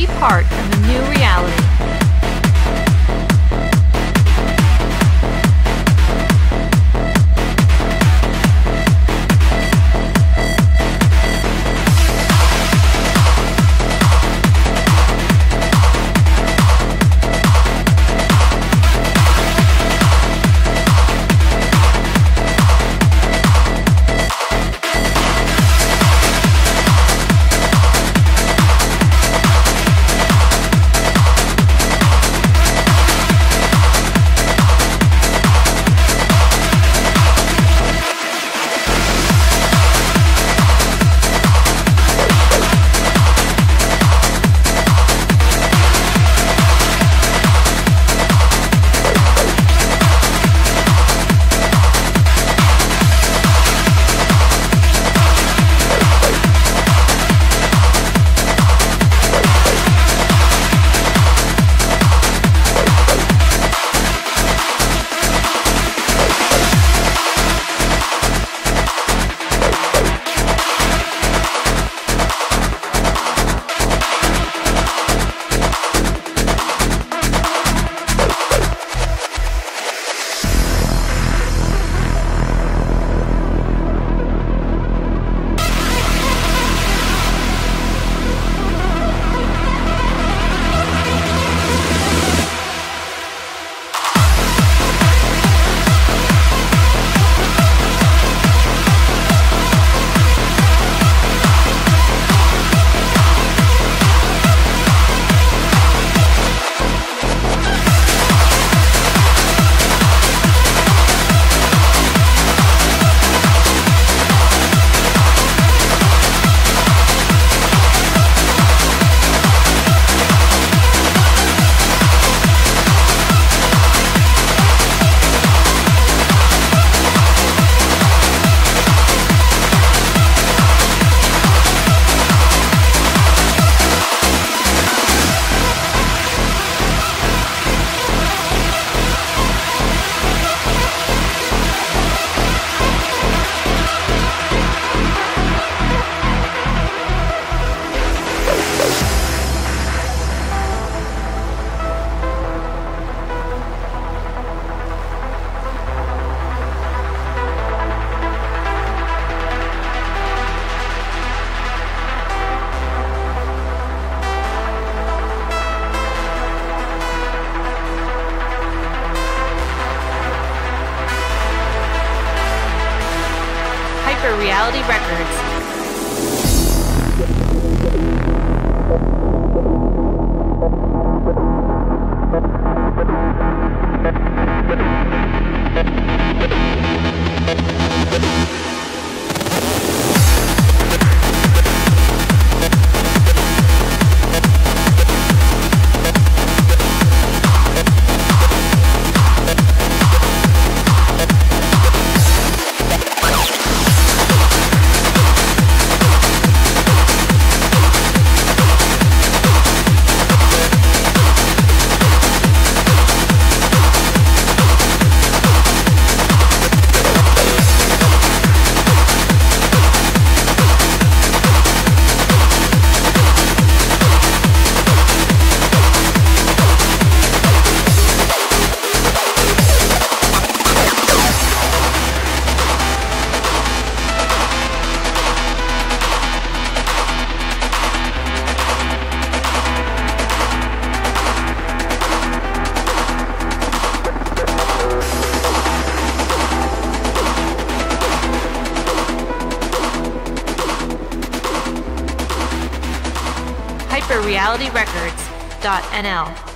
be part of a new reality. Reality Records. HyperRealityRecords.nl